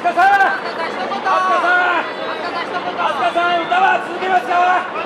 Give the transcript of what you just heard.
飛鳥さん飛鳥さん歌は続けますか